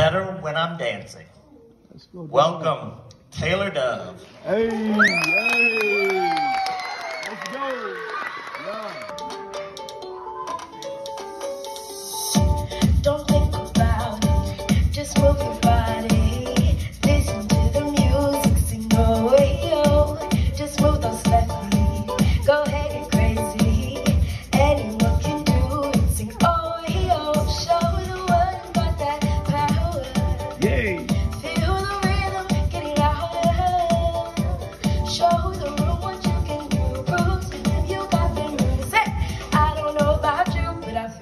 better when I'm dancing. Let's go. Welcome, Taylor Dove. Hey, hey. Let's go. Yeah. Don't think about it, just move your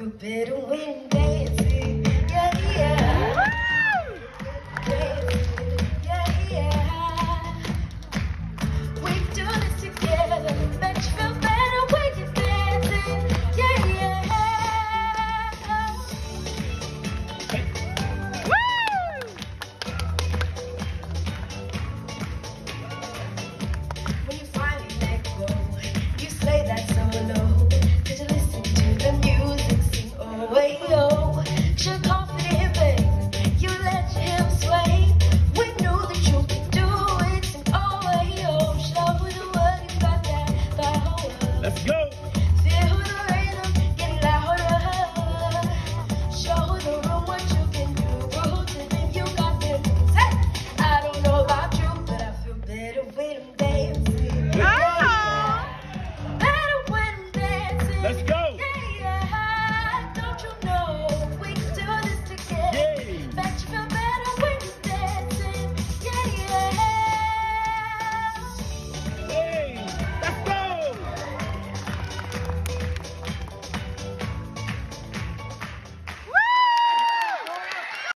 bitter wind, baby. Let's go.